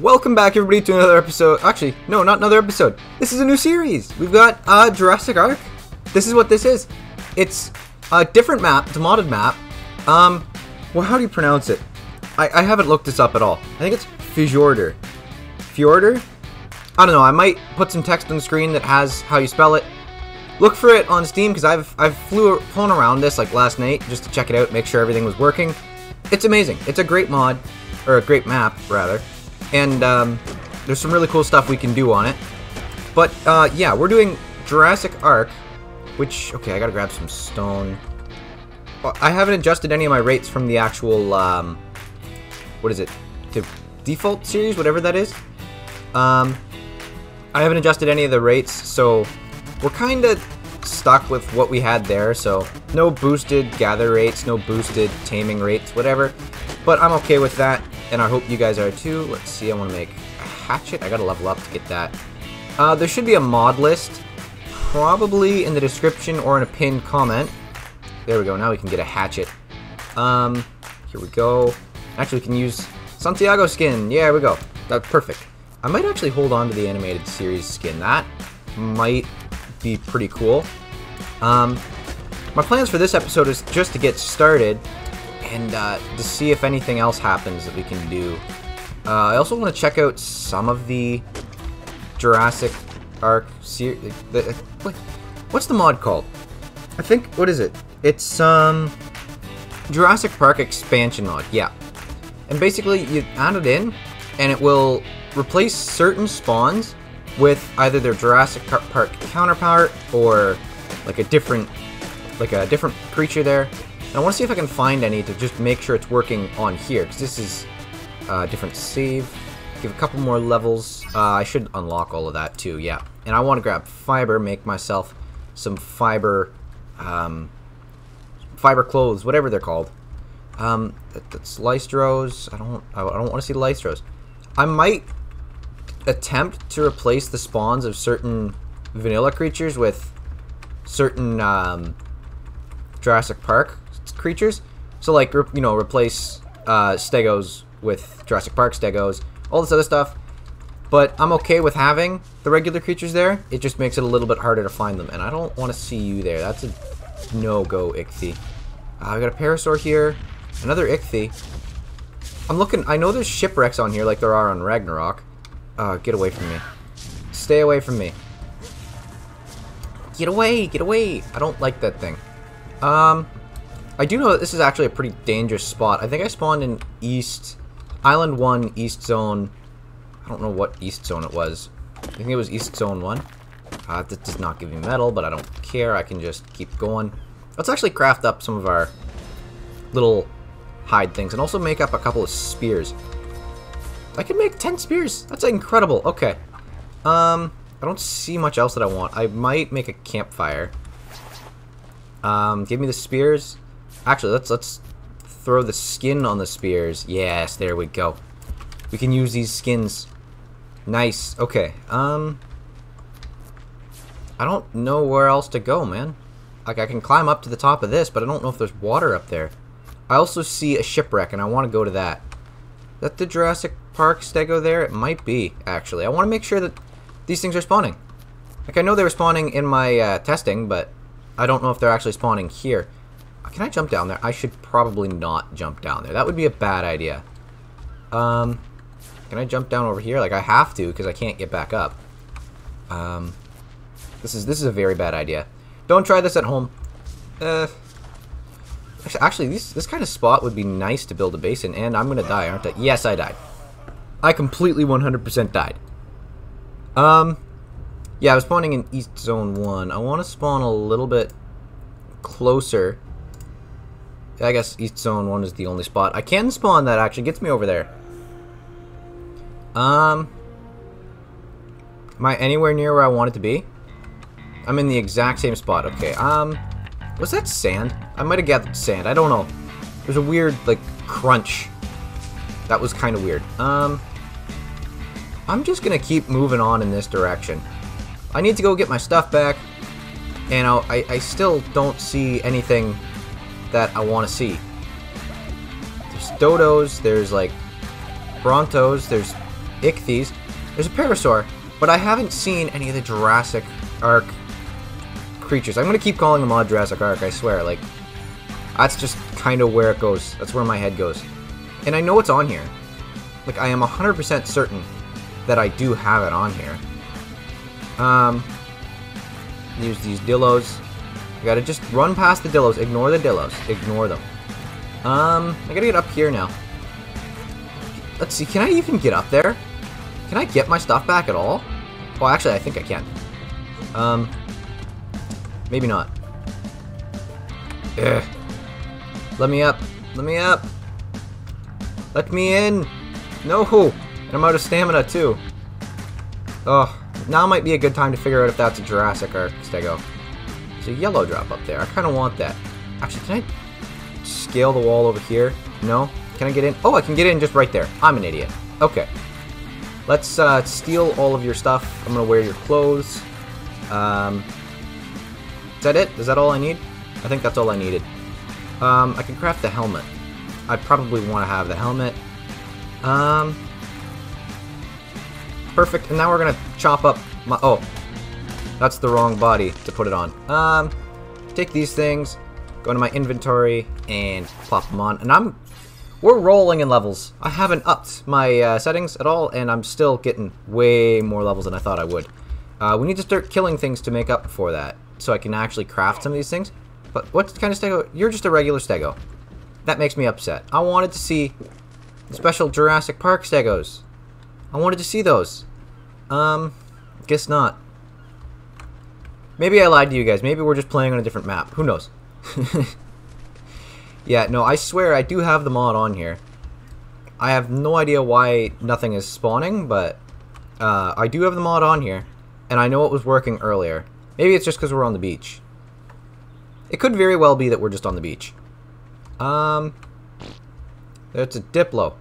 Welcome back, everybody, to another episode. Actually, no, not another episode. This is a new series. We've got uh, Jurassic Ark. This is what this is. It's a different map. It's a modded map. Um, well, how do you pronounce it? I, I haven't looked this up at all. I think it's Fjordur. Fjordur? I don't know. I might put some text on the screen that has how you spell it. Look for it on Steam because I've I've flew flown around this like last night just to check it out, make sure everything was working. It's amazing. It's a great mod, or a great map rather, and um, there's some really cool stuff we can do on it. But uh, yeah, we're doing Jurassic Ark, which okay, I gotta grab some stone. I haven't adjusted any of my rates from the actual um, what is it, the default series, whatever that is. Um, I haven't adjusted any of the rates, so we're kind of stuck with what we had there, so no boosted gather rates, no boosted taming rates, whatever. But I'm okay with that, and I hope you guys are too. Let's see, I want to make a hatchet. I gotta level up to get that. Uh, there should be a mod list, probably in the description or in a pinned comment. There we go, now we can get a hatchet. Um, here we go. Actually, we can use Santiago skin. Yeah, we go. That's perfect. I might actually hold on to the animated series skin. That might be pretty cool. Um, my plans for this episode is just to get started and uh, to see if anything else happens that we can do. Uh, I also want to check out some of the Jurassic Ark series. What's the mod called? I think, what is it? It's, um, Jurassic Park expansion mod, yeah. And basically, you add it in, and it will replace certain spawns with either their Jurassic Park counterpart or like a different like a different creature there. And I want to see if I can find any to just make sure it's working on here because this is a uh, different save. Give a couple more levels. Uh, I should unlock all of that too, yeah. And I want to grab fiber, make myself some fiber, um, fiber clothes, whatever they're called. Um, that, that's Lystros. I don't, I don't want to see Lystros. I might attempt to replace the spawns of certain vanilla creatures with certain um, Jurassic Park creatures. So like, you know, replace uh, Stegos with Jurassic Park Stegos, all this other stuff. But I'm okay with having the regular creatures there. It just makes it a little bit harder to find them. And I don't want to see you there. That's a no-go, Ichthy. Uh, I got a Parasaur here. Another Ichthy. I'm looking... I know there's shipwrecks on here like there are on Ragnarok. Uh, get away from me. Stay away from me. Get away! Get away! I don't like that thing. Um, I do know that this is actually a pretty dangerous spot. I think I spawned in East... Island 1, East Zone... I don't know what East Zone it was. I think it was East Zone 1. Uh, this does not give me metal, but I don't care. I can just keep going. Let's actually craft up some of our little hide things and also make up a couple of spears. I can make 10 spears. That's incredible. Okay. Um, I don't see much else that I want. I might make a campfire. Um, give me the spears. Actually, let's let's throw the skin on the spears. Yes, there we go. We can use these skins. Nice. Okay. Um, I don't know where else to go, man. Like, I can climb up to the top of this, but I don't know if there's water up there. I also see a shipwreck, and I want to go to that. Is that the Jurassic Park stego there? It might be, actually. I want to make sure that these things are spawning. Like, I know they were spawning in my uh, testing, but I don't know if they're actually spawning here. Can I jump down there? I should probably not jump down there. That would be a bad idea. Um, can I jump down over here? Like, I have to, because I can't get back up. Um, this is this is a very bad idea. Don't try this at home. Uh, actually, this, this kind of spot would be nice to build a base in, and I'm going to die, aren't I? Yes, I died. I completely 100% died. Um, yeah, I was spawning in East Zone 1. I want to spawn a little bit closer. I guess East Zone 1 is the only spot. I can spawn that actually gets me over there. Um, am I anywhere near where I want it to be? I'm in the exact same spot. Okay, um, was that sand? I might have gathered sand. I don't know. There's a weird, like, crunch. That was kind of weird. Um, I'm just gonna keep moving on in this direction. I need to go get my stuff back, and I, I still don't see anything that I want to see. There's dodos, there's like brontos, there's ichthyes. There's a parasaur, but I haven't seen any of the Jurassic Ark creatures. I'm gonna keep calling them all Jurassic Ark, I swear. Like, that's just kind of where it goes. That's where my head goes. And I know it's on here. Like, I am 100% certain that I do have it on here. Um, use these dillos. I gotta just run past the dillos. Ignore the dillos. Ignore them. Um, I gotta get up here now. Let's see, can I even get up there? Can I get my stuff back at all? Well, actually, I think I can. Um, maybe not. Ugh. Let me up. Let me up. Let me in. No. And I'm out of stamina, too. Oh, now might be a good time to figure out if that's a Jurassic or Stego. A yellow drop up there. I kind of want that. Actually, can I scale the wall over here? No? Can I get in? Oh, I can get in just right there. I'm an idiot. Okay. Let's uh, steal all of your stuff. I'm going to wear your clothes. Um, is that it? Is that all I need? I think that's all I needed. Um, I can craft the helmet. I probably want to have the helmet. Um, perfect. And now we're going to chop up my... Oh, that's the wrong body to put it on. Um, take these things, go into my inventory, and plop them on. And I'm we're rolling in levels. I haven't upped my uh, settings at all, and I'm still getting way more levels than I thought I would. Uh, we need to start killing things to make up for that, so I can actually craft some of these things. But what kind of stego? You're just a regular stego. That makes me upset. I wanted to see special Jurassic Park stegos. I wanted to see those. Um, guess not. Maybe I lied to you guys. Maybe we're just playing on a different map. Who knows? Yeah, no, I swear I do have the mod on here. I have no idea why nothing is spawning, but uh, I do have the mod on here, and I know it was working earlier. Maybe it's just because we're on the beach. It could very well be that we're just on the beach. Um, that's a Diplo.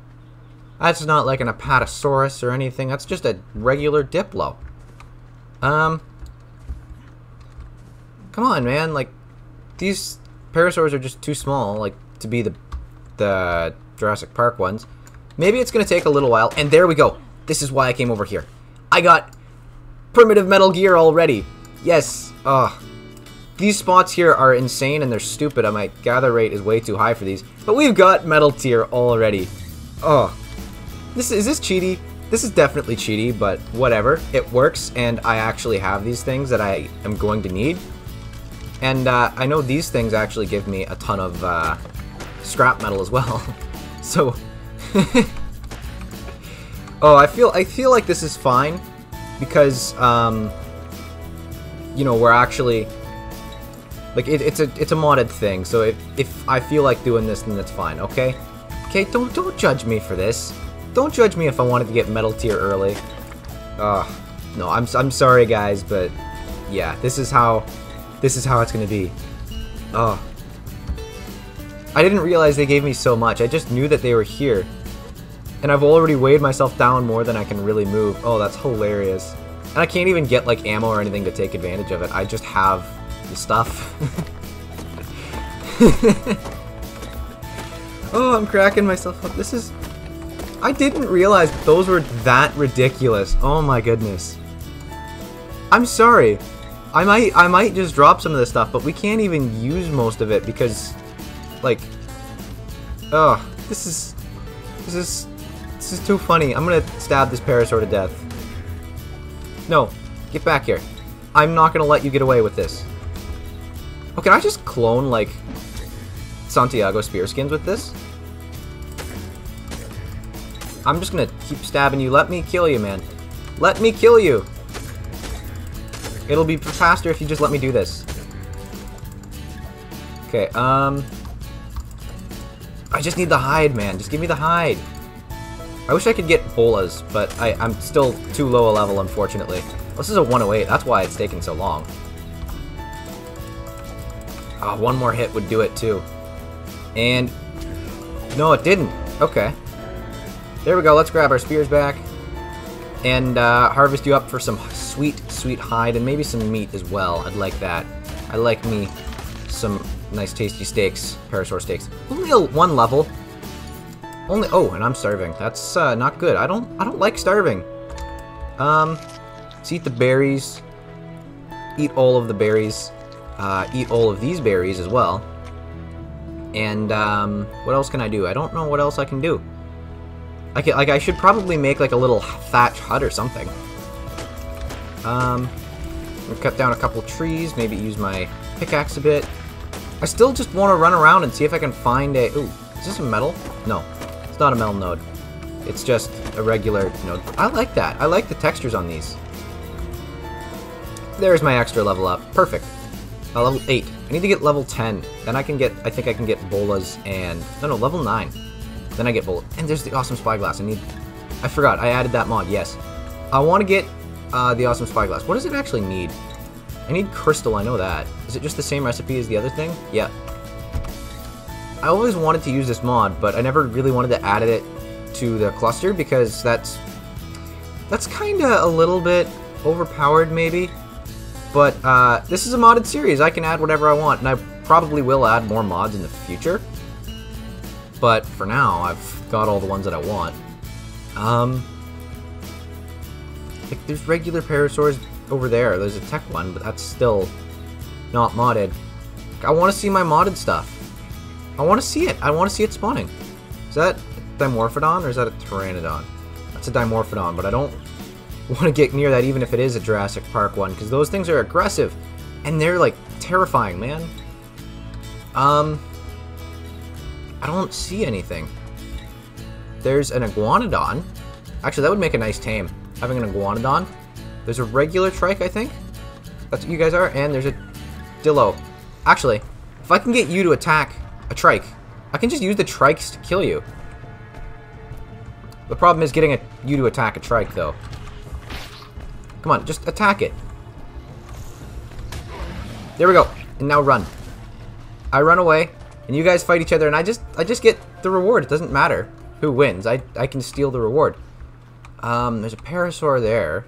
That's not like an Apatosaurus or anything. That's just a regular Diplo. Um, come on, man. Like, these Parasaurs are just too small, like, to be the, the Jurassic Park ones. Maybe it's going to take a little while. And there we go. This is why I came over here. I got primitive Metal Gear already. Yes. Ugh. These spots here are insane and they're stupid. My gather rate is way too high for these. But we've got Metal Tier already. Oh. This is this cheaty? This is definitely cheaty, but whatever. It works, and I actually have these things that I am going to need. And uh, I know these things actually give me a ton of uh, scrap metal as well. so, oh, I feel I feel like this is fine because um, you know we're actually like it, it's a it's a modded thing. So if if I feel like doing this, then that's fine. Okay, okay. Don't don't judge me for this. Don't judge me if I wanted to get metal tier early. Uh, no, I'm I'm sorry guys, but yeah, this is how this is how it's gonna be. Oh. I didn't realize they gave me so much. I just knew that they were here. And I've already weighed myself down more than I can really move. Oh, that's hilarious. And I can't even get, like, ammo or anything to take advantage of it. I just have the stuff. oh, I'm cracking myself up. This is... I didn't realize those were that ridiculous. Oh my goodness. I'm sorry. I might I might just drop some of this stuff, but we can't even use most of it because like Oh, this is this is this is too funny. I'm gonna stab this parasaur to death. No, get back here. I'm not gonna let you get away with this. Oh, can I just clone like Santiago spear skins with this? I'm just gonna keep stabbing you. Let me kill you, man. Let me kill you. It'll be faster if you just let me do this. Okay, um... I just need the hide, man. Just give me the hide. I wish I could get bolas, but I, I'm still too low a level, unfortunately. This is a 108. That's why it's taking so long. Oh, one more hit would do it, too. And... No, it didn't. Okay. There we go. Let's grab our spears back. And uh, harvest you up for some sweet, sweet hide, and maybe some meat as well. I'd like that. I like me some nice tasty steaks, parasaur steaks. Only a one level. Only oh, and I'm starving. That's uh, not good. I don't I don't like starving. Um, let's eat the berries. Eat all of the berries. Uh, eat all of these berries as well. And um, what else can I do? I don't know what else I can do. I like I should probably make like a little thatch hut or something. Um, cut down a couple trees. Maybe use my pickaxe a bit. I still just want to run around and see if I can find a... Ooh, is this a metal? No, it's not a metal node. It's just a regular node. I like that. I like the textures on these. There's my extra level up. Perfect. Uh, level 8. I need to get level 10. Then I can get, I think I can get bolas and, no, no, level 9. Then I get bola. And there's the awesome spyglass. I need, I forgot, I added that mod, yes. I want to get uh, the awesome spyglass. What does it actually need? I need crystal, I know that. Is it just the same recipe as the other thing? Yeah. I always wanted to use this mod, but I never really wanted to add it to the cluster because that's that's kind of a little bit overpowered maybe. But uh, this is a modded series. I can add whatever I want, and I probably will add more mods in the future. But for now, I've got all the ones that I want. Um, like there's regular parasaurs over there. There's a tech one, but that's still not modded. I want to see my modded stuff. I want to see it. I want to see it spawning. Is that a Dimorphodon or is that a Pteranodon? That's a Dimorphodon, but I don't want to get near that even if it is a Jurassic Park one, because those things are aggressive. And they're, like, terrifying, man. Um, I don't see anything. There's an Iguanodon. Actually, that would make a nice tame, having an Iguanodon. There's a regular trike, I think. That's what you guys are. And there's a Dillo. Actually, if I can get you to attack a trike, I can just use the trikes to kill you. The problem is getting a, you to attack a trike, though. Come on, just attack it. There we go. And now run. I run away, and you guys fight each other, and I just I just get the reward. It doesn't matter who wins. I, I can steal the reward. Um, there's a parasaur there.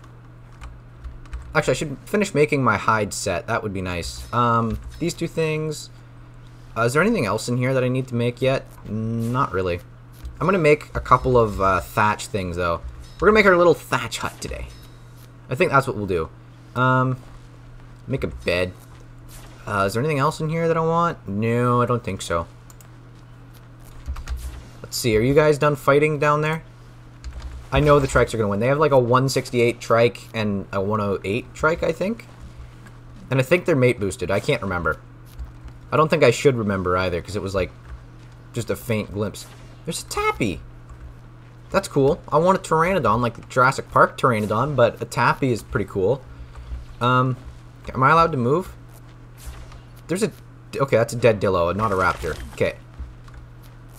Actually, I should finish making my hide set. That would be nice. Um, these two things. Uh, is there anything else in here that I need to make yet? Not really. I'm going to make a couple of uh, thatch things, though. We're going to make our little thatch hut today. I think that's what we'll do. Um, make a bed. Uh, is there anything else in here that I want? No, I don't think so. Let's see. Are you guys done fighting down there? I know the trikes are going to win. They have like a 168 trike and a 108 trike, I think. And I think they're mate boosted. I can't remember. I don't think I should remember either, because it was like just a faint glimpse. There's a Tappy. That's cool. I want a Pteranodon, like Jurassic Park Pteranodon, but a Tappy is pretty cool. Um, am I allowed to move? There's a... Okay, that's a dead Dillo, not a Raptor. Okay.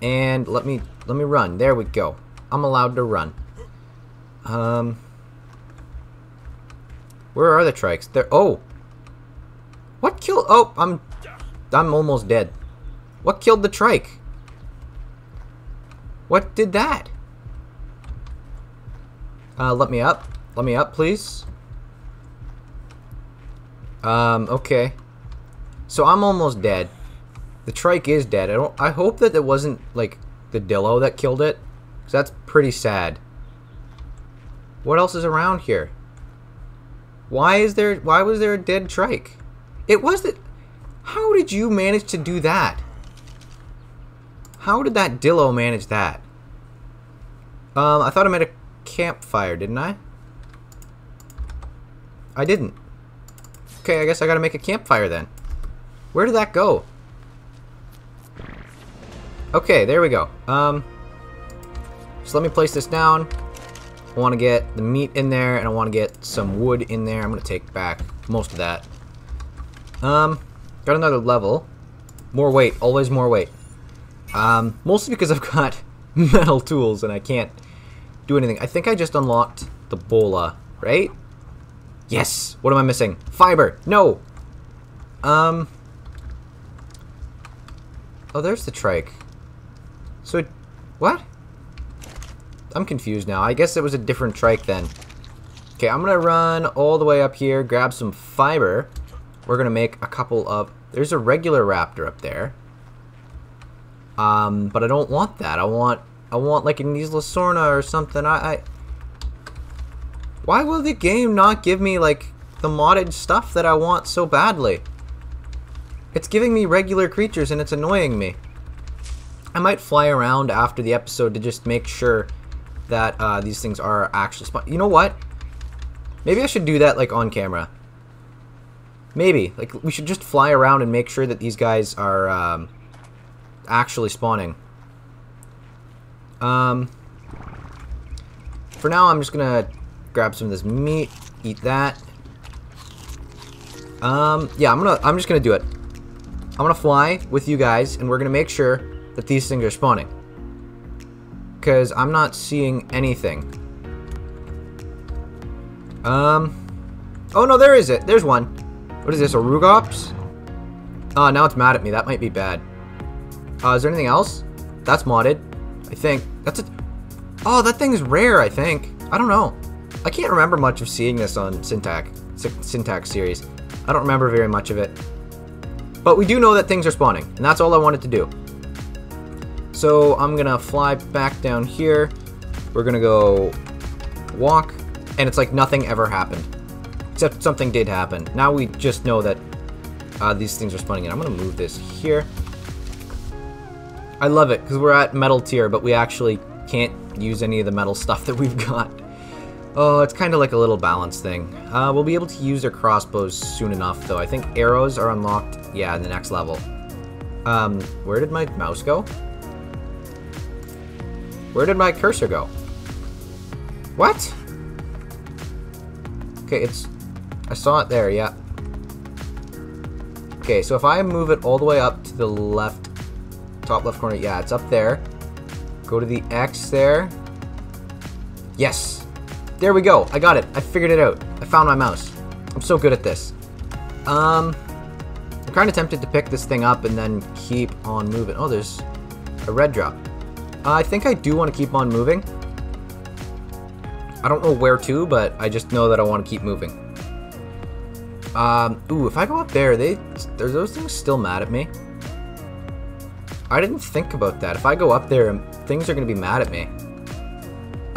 And let me let me run. There we go. I'm allowed to run. Um, where are the trikes? There. Oh, what killed? Oh, I'm I'm almost dead. What killed the trike? What did that? Uh, let me up. Let me up, please. Um, okay. So I'm almost dead. The trike is dead. I don't. I hope that it wasn't like the Dillo that killed it, because that's pretty sad. What else is around here? Why is there? Why was there a dead trike? It was the. How did you manage to do that? How did that Dillo manage that? Um, I thought I made a campfire, didn't I? I didn't. Okay, I guess I gotta make a campfire then. Where did that go? Okay, there we go. Um, so let me place this down. I want to get the meat in there, and I want to get some wood in there. I'm going to take back most of that. Um, got another level. More weight, always more weight. Um, mostly because I've got metal tools and I can't do anything. I think I just unlocked the bola, right? Yes! What am I missing? Fiber! No! Um... Oh, there's the trike. So, it, what? I'm confused now. I guess it was a different trike then. Okay, I'm gonna run all the way up here, grab some fiber. We're gonna make a couple of... There's a regular raptor up there. Um, but I don't want that. I want I want like a Sorna or something. I, I... Why will the game not give me like the modded stuff that I want so badly? It's giving me regular creatures and it's annoying me. I might fly around after the episode to just make sure that uh, these things are actually spawn. You know what? Maybe I should do that like on camera. Maybe. Like we should just fly around and make sure that these guys are um, actually spawning. Um, for now, I'm just gonna grab some of this meat, eat that. Um, yeah, I'm gonna, I'm just gonna do it. I'm gonna fly with you guys, and we're gonna make sure that these things are spawning. Because I'm not seeing anything. Um, oh no, there is it. There's one. What is this, a Rugops? Oh, now it's mad at me. That might be bad. Uh, is there anything else? That's modded. I think. That's a... Oh, that thing's rare, I think. I don't know. I can't remember much of seeing this on Syntac. Syntax series. I don't remember very much of it. But we do know that things are spawning, and that's all I wanted to do. So I'm gonna fly back down here. We're gonna go walk, and it's like nothing ever happened. Except something did happen. Now we just know that uh, these things are spawning in. I'm gonna move this here. I love it, because we're at metal tier, but we actually can't use any of the metal stuff that we've got. Oh, it's kind of like a little balance thing. Uh, we'll be able to use their crossbows soon enough, though. I think arrows are unlocked, yeah, in the next level. Um, where did my mouse go? Where did my cursor go? What? Okay, it's... I saw it there, yeah. Okay, so if I move it all the way up to the left top left corner. Yeah, it's up there. Go to the X there. Yes. There we go. I got it. I figured it out. I found my mouse. I'm so good at this. Um, I'm kind of tempted to pick this thing up and then keep on moving. Oh, there's a red drop. Uh, I think I do want to keep on moving. I don't know where to, but I just know that I want to keep moving. Um, ooh, if I go up there, they, are those things still mad at me? I didn't think about that. If I go up there, things are going to be mad at me.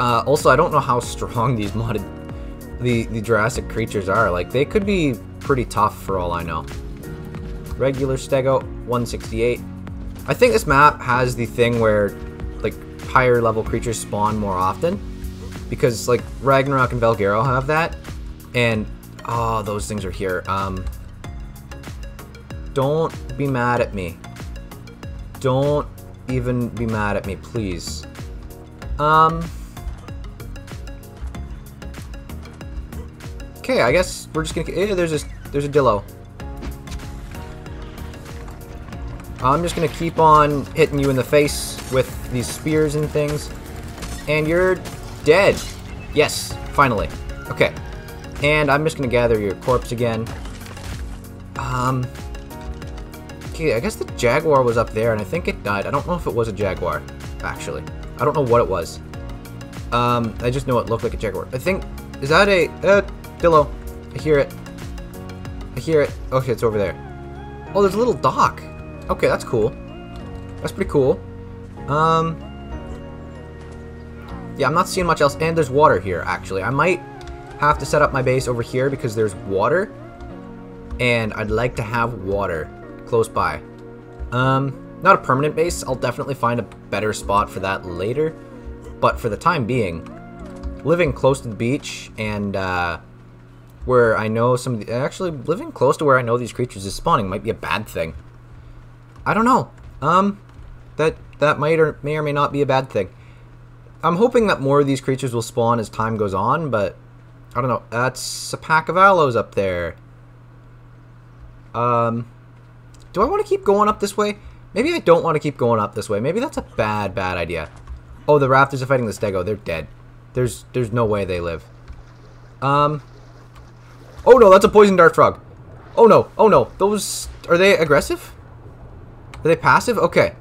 Uh, also, I don't know how strong these modded, the, the Jurassic creatures are. Like, they could be pretty tough for all I know. Regular Stego, 168. I think this map has the thing where, like, higher level creatures spawn more often. Because, like, Ragnarok and Valguero have that. And, oh, those things are here. Um, don't be mad at me. Don't even be mad at me, please. Um... Okay, I guess we're just gonna... Eh, there's a, there's a Dillo. I'm just gonna keep on hitting you in the face with these spears and things. And you're dead. Yes, finally. Okay. And I'm just gonna gather your corpse again. Um... Okay, I guess the Jaguar was up there, and I think it died. I don't know if it was a Jaguar, actually. I don't know what it was. Um, I just know it looked like a Jaguar. I think... Is that a... Uh, Dillo. I hear it. I hear it. Okay, it's over there. Oh, there's a little dock. Okay, that's cool. That's pretty cool. Um... Yeah, I'm not seeing much else. And there's water here, actually. I might have to set up my base over here because there's water. And I'd like to have water close by. Um, not a permanent base. I'll definitely find a better spot for that later. But for the time being, living close to the beach and uh, where I know some actually living close to where I know these creatures is spawning might be a bad thing. I don't know. Um, that that might or may or may not be a bad thing. I'm hoping that more of these creatures will spawn as time goes on, but I don't know. That's a pack of allos up there. Um, do I want to keep going up this way? Maybe I don't want to keep going up this way. Maybe that's a bad, bad idea. Oh, the raptors are fighting the Stego. They're dead. There's there's no way they live. Um. Oh no, that's a poison dart frog. Oh no, oh no. Those, are they aggressive? Are they passive? Okay.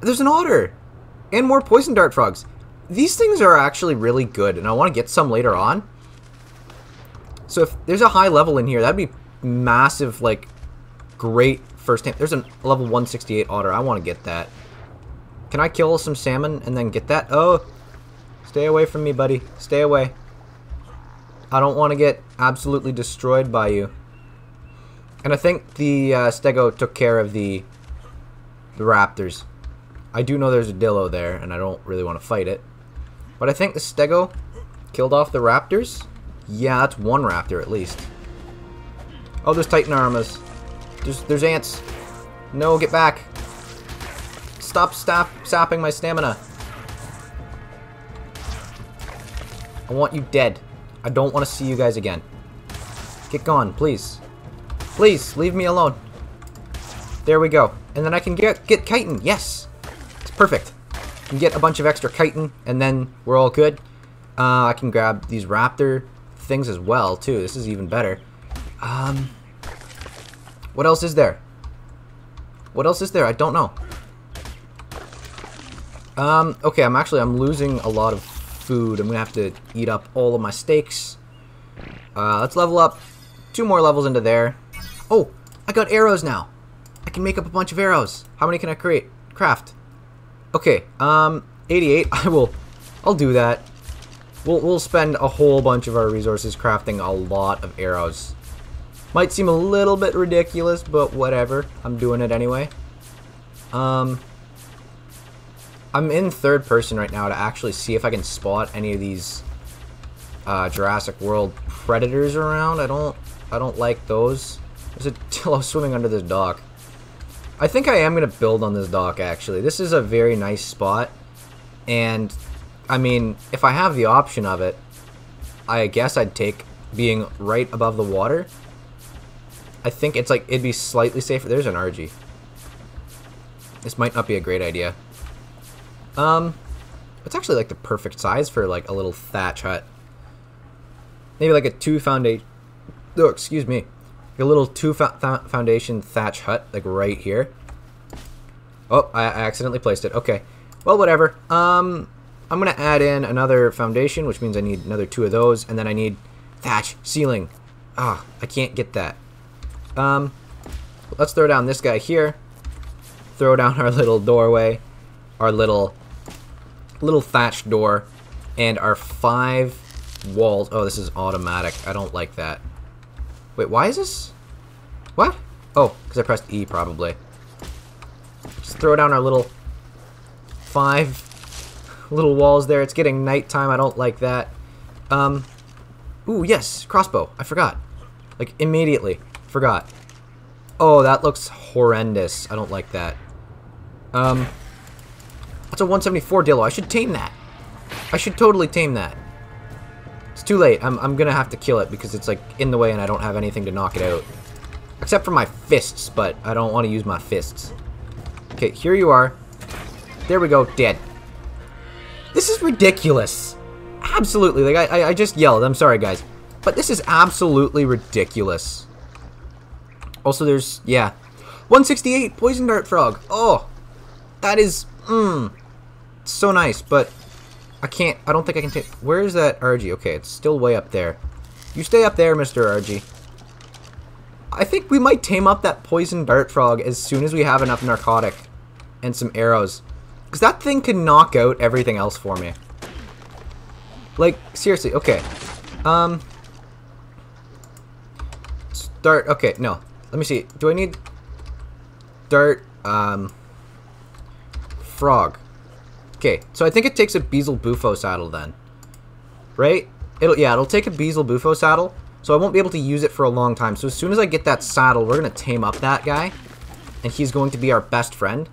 There's an otter. And more poison dart frogs. These things are actually really good, and I want to get some later on. So if there's a high level in here, that'd be massive, like, great first hand. There's a level 168 otter. I want to get that. Can I kill some salmon and then get that? Oh, stay away from me, buddy. Stay away. I don't want to get absolutely destroyed by you. And I think the uh, Stego took care of the the raptors. I do know there's a Dillo there, and I don't really want to fight it. But I think the Stego killed off the raptors. Yeah, that's one raptor at least. Oh, there's Titanomyrmas. There's, there's ants. No, get back. Stop stop sapping my stamina. I want you dead. I don't want to see you guys again. Get gone, please. Please, leave me alone. There we go. And then I can get get chitin. Yes. It's perfect. I can get a bunch of extra chitin, and then we're all good. Uh, I can grab these raptor things as well, too. This is even better. Um, what else is there? What else is there? I don't know. Um, okay, I'm actually, I'm losing a lot of food. I'm gonna have to eat up all of my steaks. Uh, let's level up two more levels into there. Oh, I got arrows now. I can make up a bunch of arrows. How many can I create? Craft. Okay, um, 88. I will, I'll do that. We'll, we'll spend a whole bunch of our resources crafting a lot of arrows. Might seem a little bit ridiculous, but whatever. I'm doing it anyway. Um, I'm in third person right now to actually see if I can spot any of these uh, Jurassic World predators around. I don't, I don't like those. There's a Dillo swimming under this dock. I think I am gonna build on this dock actually. This is a very nice spot, and I mean, if I have the option of it, I guess I'd take being right above the water. I think it's like it'd be slightly safer. There's an Argy. This might not be a great idea. Um, it's actually like the perfect size for like a little thatch hut. Maybe like a two foundation. Oh, excuse me. like a little two foundation thatch hut, like right here. Oh, I, I accidentally placed it. Okay. Well, whatever. Um, I'm gonna add in another foundation, which means I need another two of those, and then I need thatch ceiling. Ah, I can't get that. Um, let's throw down this guy here. Throw down our little doorway, our little little thatched door, and our five walls. Oh, this is automatic. I don't like that. Wait, why is this? What? Oh, because I pressed E probably. Just throw down our little five little walls there. It's getting nighttime. I don't like that. Um, ooh, yes, crossbow. I forgot. Like, immediately. Forgot. Oh, that looks horrendous. I don't like that. Um, that's a 174 Dillo. I should tame that. I should totally tame that. It's too late. I'm, I'm gonna have to kill it because it's like in the way and I don't have anything to knock it out. Except for my fists, but I don't want to use my fists. Okay, here you are. There we go, dead. This is ridiculous. Absolutely. Like, I, I just yelled. I'm sorry, guys. But this is absolutely ridiculous. Also, there's, yeah. 168, Poison Dart Frog. Oh, that is, mmm so nice, but I can't, I don't think I can take, where is that Argy? Okay, it's still way up there. You stay up there, Mr. Argy. I think we might tame up that poison dart frog as soon as we have enough narcotic and some arrows. Because that thing can knock out everything else for me. Like, seriously, okay. Um, start, okay, no. Let me see. Do I need dart, um, frog? Okay, so I think it takes a Beelzebufo saddle then. Right? It'll yeah, it'll take a Beelzebufo saddle, so I won't be able to use it for a long time. So as soon as I get that saddle, we're gonna tame up that guy, and he's going to be our best friend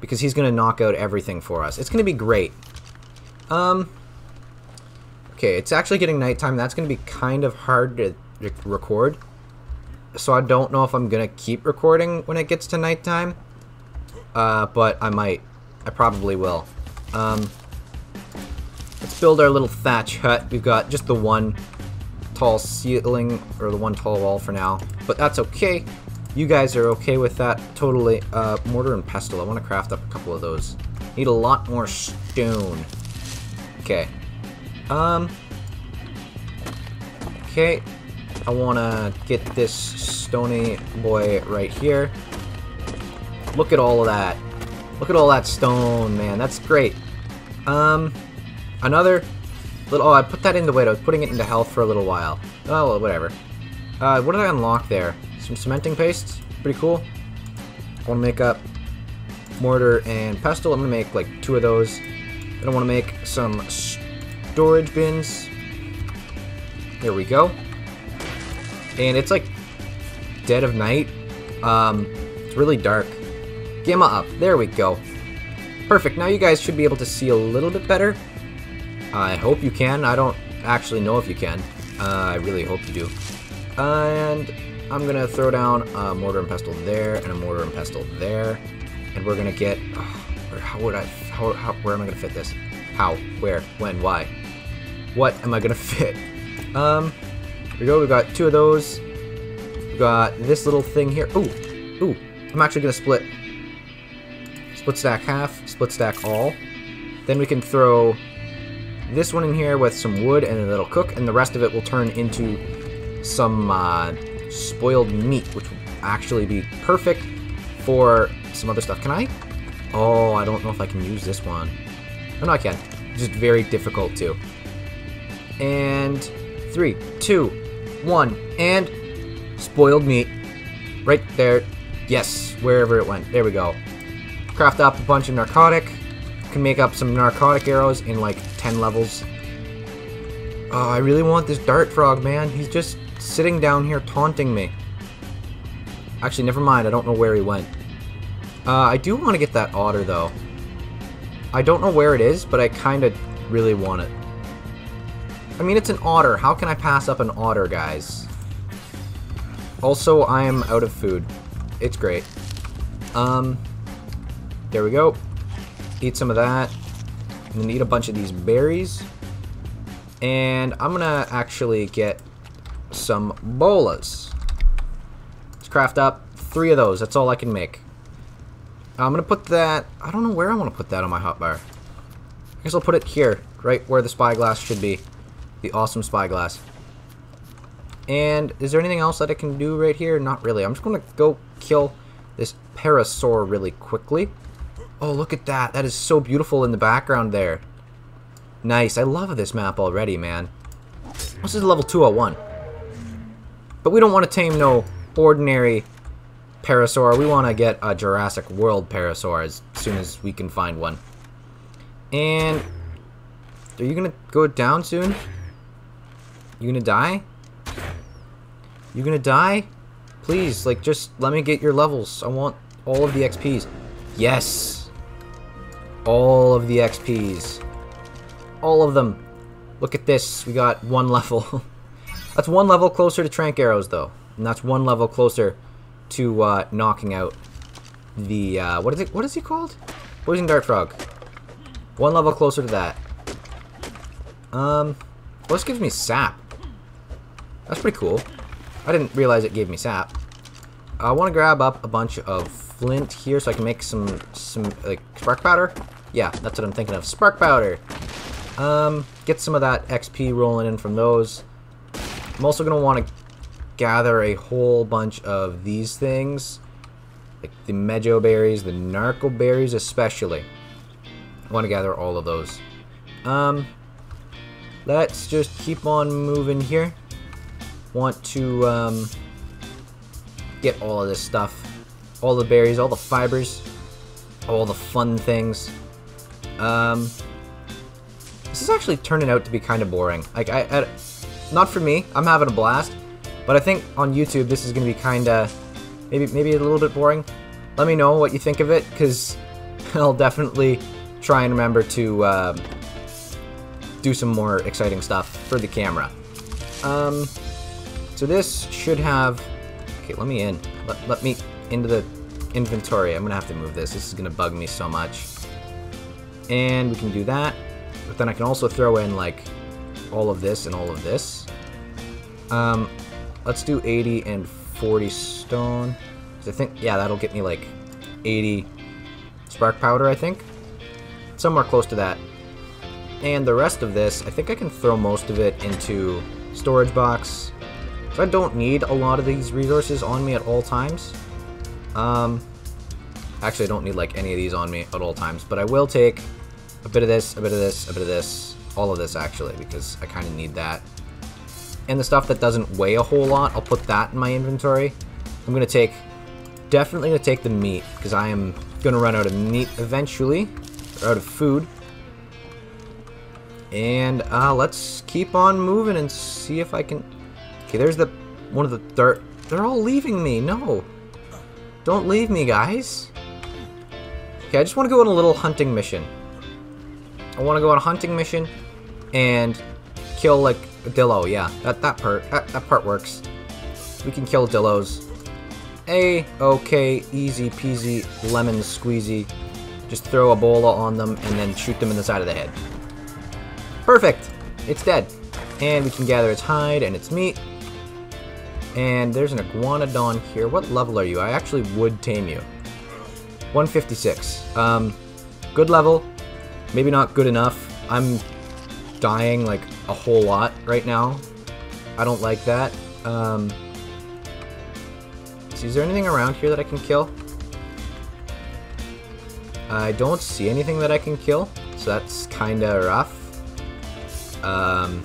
because he's gonna knock out everything for us. It's gonna be great. Um. Okay, it's actually getting nighttime. That's gonna be kind of hard to record. So I don't know if I'm gonna keep recording when it gets to nighttime. Uh, but I might. I probably will. Um, let's build our little thatch hut. We've got just the one tall ceiling, or the one tall wall for now, but that's okay. You guys are okay with that, totally. Uh, mortar and pestle, I want to craft up a couple of those. Need a lot more stone. Okay. Um. Okay. I want to get this stony boy right here. Look at all of that. Look at all that stone, man. That's great. Um, another little... Oh, I put that into... Wait, I was putting it into health for a little while. Oh, well, whatever. Uh, what did I unlock there? Some cementing paste. Pretty cool. I want to make up mortar and pestle. I'm going to make, like, two of those. Then I want to make some storage bins. There we go. And it's, like, dead of night. Um, it's really dark. Gamma up. There we go. Perfect. Now you guys should be able to see a little bit better. I hope you can. I don't actually know if you can. Uh, I really hope you do. And I'm going to throw down a mortar and pestle there and a mortar and pestle there. And we're going to get... How would I... How, how, where am I going to fit this? How? Where? When? Why? What am I going to fit? Um, here we go. We've got two of those. We've got this little thing here. Ooh. Ooh. I'm actually going to split split stack half, split stack all. Then we can throw this one in here with some wood and then it'll cook, and the rest of it will turn into some uh, spoiled meat, which will actually be perfect for some other stuff. Can I? Oh, I don't know if I can use this one. Oh, no, I can. Just very difficult too. And three, two, one, and spoiled meat. Right there. Yes, wherever it went. There we go craft up a bunch of narcotic. Can make up some narcotic arrows in like 10 levels. Oh, I really want this dart frog, man. He's just sitting down here taunting me. Actually, never mind. I don't know where he went. Uh, I do want to get that otter, though. I don't know where it is, but I kind of really want it. I mean, it's an otter. How can I pass up an otter, guys? Also, I am out of food. It's great. Um, there we go. Eat some of that. And then eat a bunch of these berries. And I'm gonna actually get some bolas. Let's craft up three of those. That's all I can make. I'm gonna put that... I don't know where I want to put that on my hotbar. I guess I'll put it here, right where the spyglass should be. The awesome spyglass. And is there anything else that I can do right here? Not really. I'm just gonna go kill this parasaur really quickly. Oh, look at that. That is so beautiful in the background there. Nice. I love this map already, man. This is level 201. But we don't want to tame no ordinary Parasaur. We want to get a Jurassic World Parasaur as soon as we can find one. And... Are you going to go down soon? You going to die? You going to die? Please, like, just let me get your levels. I want all of the XPs. Yes! All of the XPs. All of them. Look at this. We got one level. that's one level closer to Tranq Arrows, though. And that's one level closer to uh, knocking out the... Uh, what is it? What is he called? Poison Dart Frog. One level closer to that. Um, well, this gives me sap. That's pretty cool. I didn't realize it gave me sap. I want to grab up a bunch of flint here so I can make some, some like, spark powder. Yeah, that's what I'm thinking of. Spark powder. Um, get some of that XP rolling in from those. I'm also going to want to gather a whole bunch of these things. Like the Mejo berries, the Narco berries especially. I want to gather all of those. Um, let's just keep on moving here. Want to um, get all of this stuff. All the berries, all the fibers, all the fun things. Um, this is actually turning out to be kind of boring. Like, I, I, not for me. I'm having a blast, but I think on YouTube this is going to be kind of, maybe, maybe a little bit boring. Let me know what you think of it, because I'll definitely try and remember to uh, do some more exciting stuff for the camera. Um, so this should have. Okay, let me in. Let, let me into the inventory. I'm gonna have to move this. This is gonna bug me so much. And we can do that. But then I can also throw in, like, all of this and all of this. Um, let's do 80 and 40 stone. I think, yeah, that'll get me, like, 80 spark powder, I think. Somewhere close to that. And the rest of this, I think I can throw most of it into storage box. So I don't need a lot of these resources on me at all times. Um, Actually, I don't need like any of these on me at all times, but I will take a bit of this, a bit of this, a bit of this, all of this actually, because I kind of need that. And the stuff that doesn't weigh a whole lot, I'll put that in my inventory. I'm gonna take, definitely gonna take the meat, because I am gonna run out of meat eventually, or out of food. And uh, let's keep on moving and see if I can... Okay, there's the one of the third... They're all leaving me. No. Don't leave me, guys. Okay, I just want to go on a little hunting mission. I want to go on a hunting mission and kill, like, Dillo. Yeah, that, that part, that, that part works. We can kill Dillos. A, okay, easy peasy, lemon squeezy. Just throw a bola on them and then shoot them in the side of the head. Perfect! It's dead. And we can gather its hide and its meat. And there's an iguanodon here. What level are you? I actually would tame you. 156. Um, good level. Maybe not good enough. I'm dying like a whole lot right now. I don't like that. Um, see, is there anything around here that I can kill? I don't see anything that I can kill, so that's kind of rough. Um,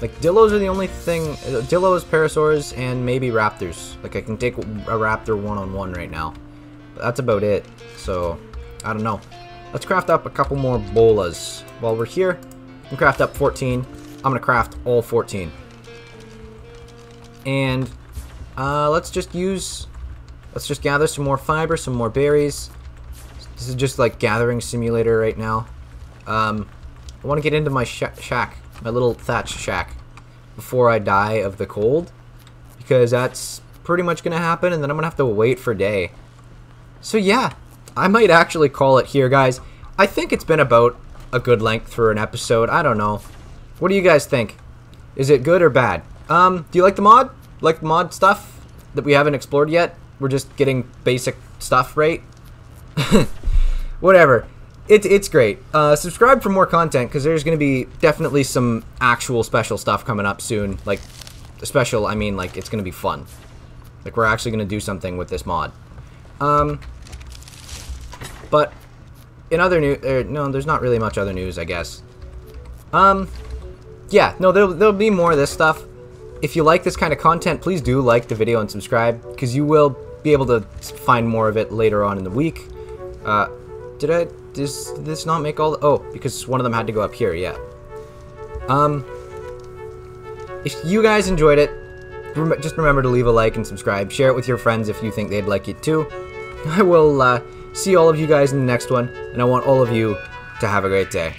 like, Dillos are the only thing... Dillos, Parasaurs, and maybe Raptors. Like, I can take a Raptor one-on-one -on -one right now. But that's about it. So, I don't know. Let's craft up a couple more bolas. While we're here, we can craft up 14. I'm going to craft all 14. And uh, let's just use... Let's just gather some more fiber, some more berries. This is just like gathering simulator right now. Um, I want to get into my sh shack, my little thatched shack, before I die of the cold. Because that's pretty much going to happen, and then I'm going to have to wait for day. So yeah, I might actually call it here, guys. I think it's been about a good length for an episode. I don't know. What do you guys think? Is it good or bad? Um, do you like the mod? Like the mod stuff that we haven't explored yet? We're just getting basic stuff, right? Whatever. It, it's great. Uh, subscribe for more content because there's going to be definitely some actual special stuff coming up soon. Like, special, I mean, like, it's going to be fun. Like, we're actually going to do something with this mod. Um, but in other news, er, no, there's not really much other news, I guess. Um, yeah, no, there'll, there'll be more of this stuff. If you like this kind of content, please do like the video and subscribe, because you will be able to find more of it later on in the week. Uh, did I, does this not make all the, oh, because one of them had to go up here, yeah. Um, if you guys enjoyed it, rem just remember to leave a like and subscribe. Share it with your friends if you think they'd like it too. I will, uh, see all of you guys in the next one, and I want all of you to have a great day.